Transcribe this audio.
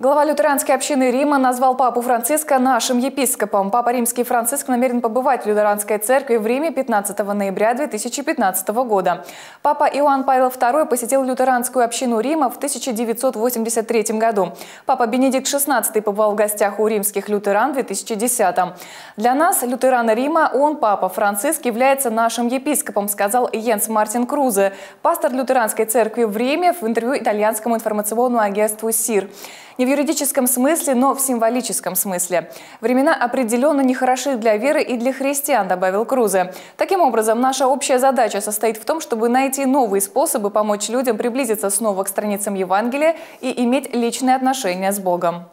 Глава лютеранской общины Рима назвал папу Франциска нашим епископом. Папа Римский Франциск намерен побывать в лютеранской церкви в Риме 15 ноября 2015 года. Папа Иоанн Павел II посетил лютеранскую общину Рима в 1983 году. Папа Бенедикт XVI побывал в гостях у римских лютеран в 2010. Для нас, лютерана Рима, он, папа Франциск, является нашим епископом, сказал Йенс Мартин Крузе, пастор лютеранской церкви в Риме в интервью итальянскому информационному агентству СИР. Не в юридическом смысле, но в символическом смысле. Времена определенно не хороши для веры и для христиан, добавил Крузе. Таким образом, наша общая задача состоит в том, чтобы найти новые способы помочь людям приблизиться снова к страницам Евангелия и иметь личные отношения с Богом.